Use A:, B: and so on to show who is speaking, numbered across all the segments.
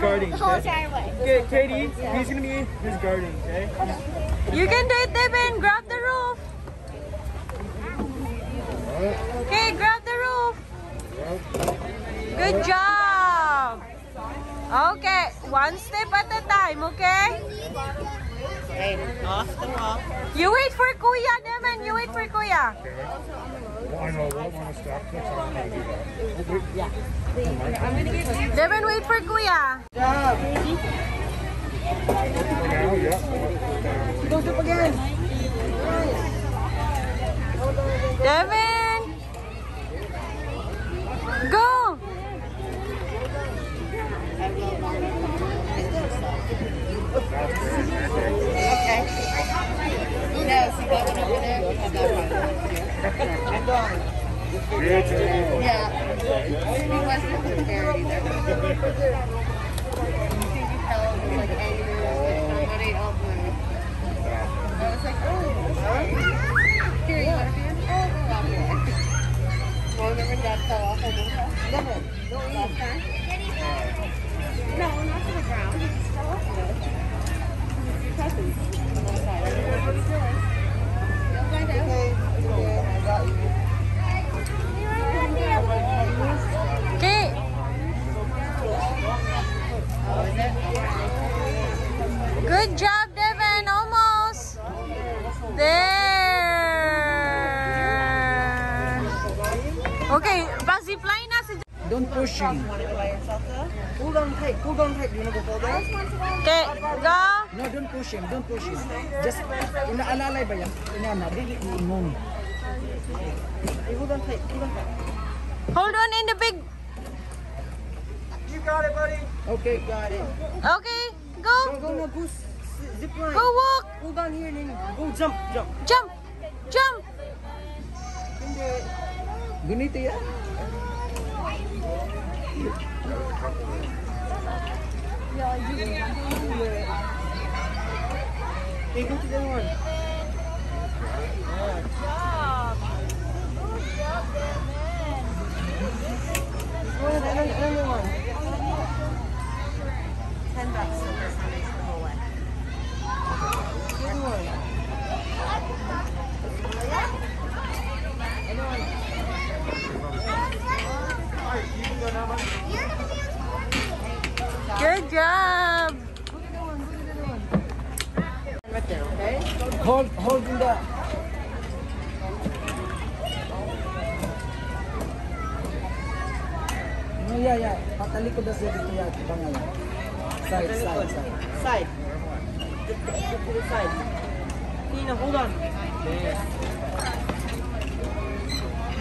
A: You ready? Okay, you can be his guardian, okay? Okay, Katie, he's gonna be his guardian, okay?
B: You can do it, Devin. Grab the roof. Okay, grab the roof. Good job. Okay, one step at a time, okay?
C: Off the wall.
B: You wait for Kuya, Devin. You wait for Kuya.
D: I know what one stop. That's I'm gonna do that.
B: Devin, wait for Kuya.
D: Now, yeah.
A: Goes up again.
B: Devin. Go.
C: Okay. No, see that one over there? Yeah. He wasn't prepared either. Fell off time? No, not to the ground. He just fell off of it. Your cousins on one side. I don't know what doing. You'll find out.
A: I got you.
B: Okay.
C: Oh, is it?
B: Good job, Devin. Almost. There. Okay, pa zip line na si
A: Don't push him.
C: Want to go by yourself though?
A: Hold on tight. Hold on tight. You wanna go fall down?
B: Okay, go.
A: No, don't push him. Don't push him. Just, inaalalay ba yan? Inana, dili iingon. Hey, hold on tight. Hold on tight.
B: Hold on in the big.
A: You got it, buddy. Okay, got it.
B: Okay,
A: Go,
B: go.
A: go na, go. s- s- Zip line.
B: Go walk.
A: Hold on here, Nini. Go, jump, jump.
B: Jump. Jump.
A: Ganito yan. Hey, go to the one. Go ahead, another, another one.
C: Ten bucks
A: one.
B: Good job.
A: Right there, okay? Hold, hold in the... No, yeah, yeah. Patalikod na siya dito yan. Pangalan. Side, side, side.
C: Side. Get to the side.
A: Nina, hold on.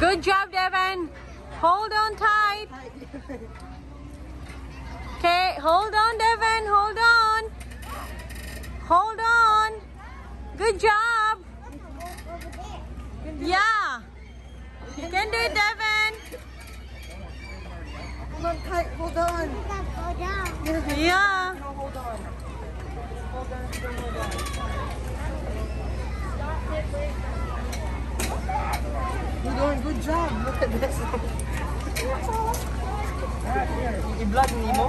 B: Good job, Devin. Hold on tight. Okay, hold on, Devin. Hold on. Hold on. Good job. Yeah. You can do it, Devin.
A: Hold on tight, hold on.
B: Yeah.
A: No, hold on. Hold on, hold on. You're doing good job. Look at this. I-vlog ni mo.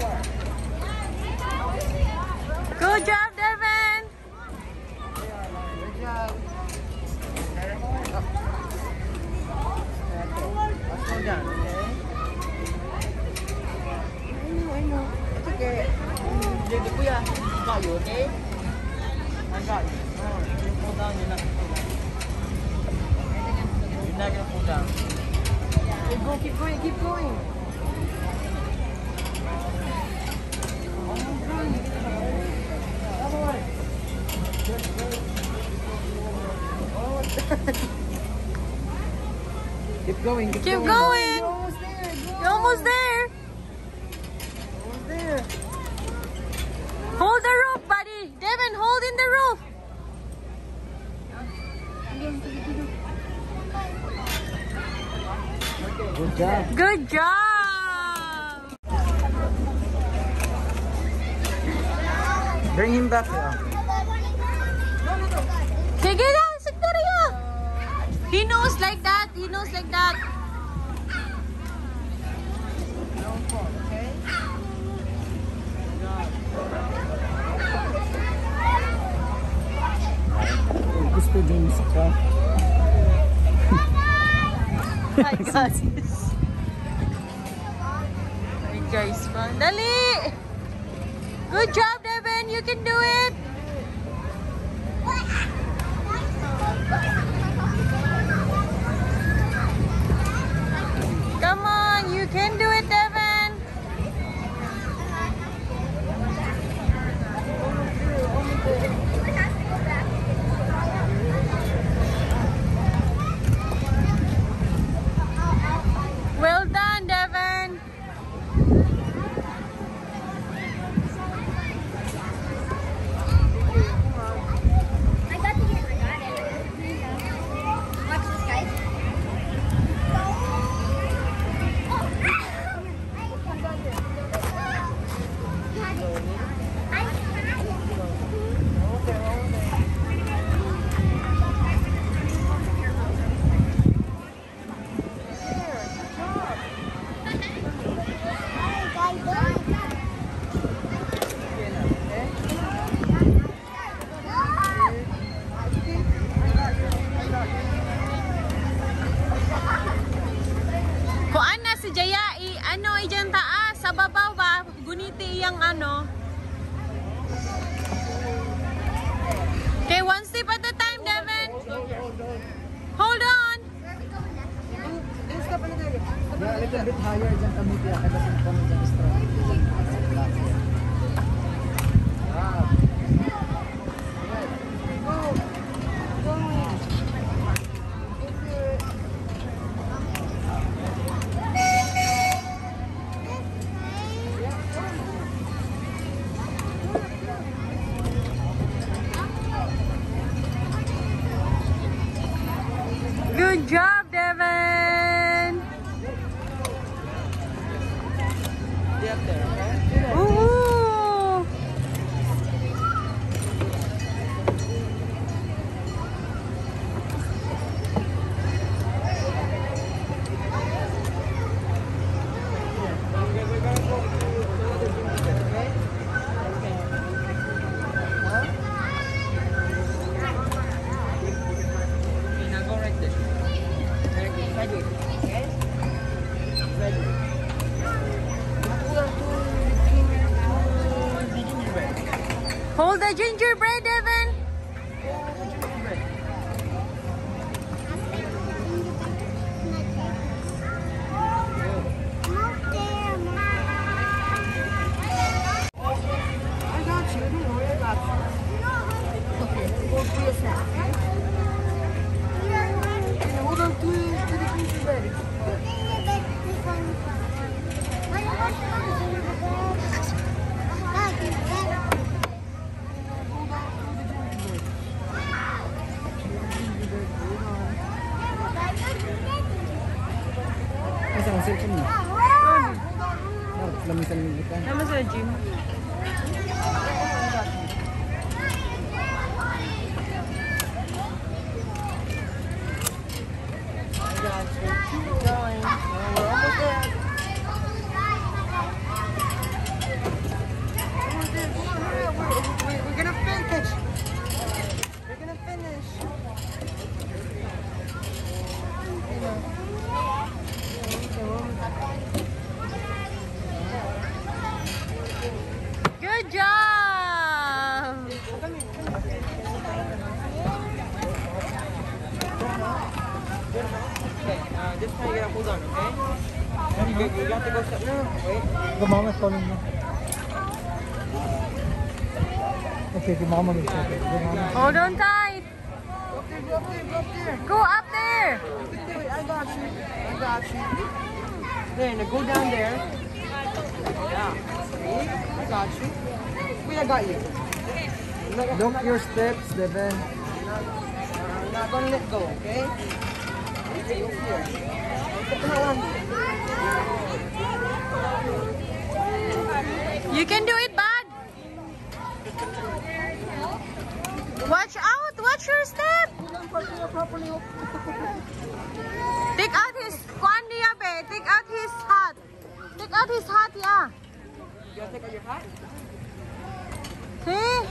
B: Good job, Devin.
A: Good job. Let's go down, okay? I know, I know. It's okay. Jadi kuya, got you, okay? I got you. Oh, you fall down, you're not gonna fall down. You're not gonna fall down. Keep going, keep going. Come on. Keep going. Keep,
B: Keep
A: going.
B: going.
A: You're almost there.
B: You're almost there.
A: Good job.
B: Good job.
A: Bring him back here.
B: Sige lang, Victoria. He knows like that. He knows like that.
A: Gusto din
B: sa guys. Guys, fun. Dali! Good job, Devin. You can do it. Come on, you can do it, Devin. Well done, Devin.
E: I got the I got it. Watch this, guys.
B: Kuan na si Jaya, i, ano, iyan taas, sa babaw ba? Guniti iyang ano. Okay, one step at a time, Devin. Hold on.
A: Yeah, a little bit higher dyan strong. Ah.
B: Good job,
A: gingerbread,
B: Gingerbread.
A: Cellphone mo? Oh, lamisan mo kita.
B: Naman sa gym.
A: Okay, uh, this time you gotta hold on, okay? You, got- you got to go step. Wait.
D: The mama's calling me. Okay, the mama will check it. The mama.
B: Hold on tight.
A: Go up there, go up there, go up there.
B: Go up there.
A: Wait, I got you. I got you. There, now go down there. Yeah. See? I got you. Wait, I got you. I'm not, I'm
D: Look
A: not,
D: your steps, Devin.
A: I'm not gonna let go, okay?
B: You can do it, bud. Watch out. Watch your step. Take out his kwan niya. Take out his hat. Take out his hat, yeah.
A: You take out your hat.
B: See?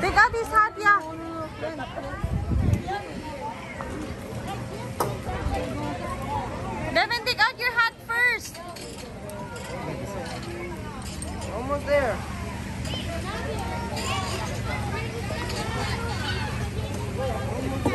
B: They got this hat, yeah. Devin, take out your hat first.
A: Almost there. You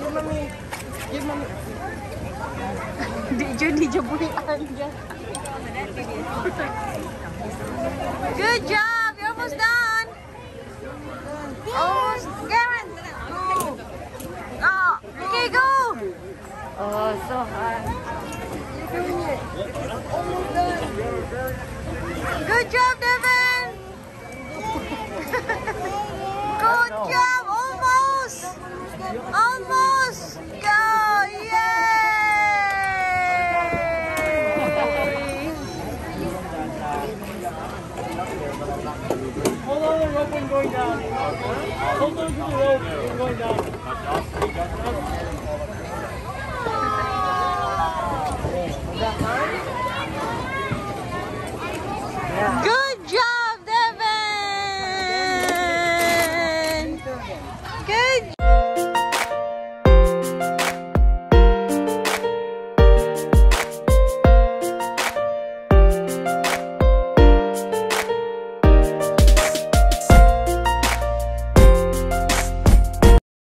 B: your hat. Mommy.
A: Give mommy.
B: Di dyan, di dyan buhian dyan. Good job! You're almost done! Almost! Garen! Go! Oh, okay, go! Oh, so hard.
A: You're doing it. Almost done.
B: Good job, Devin!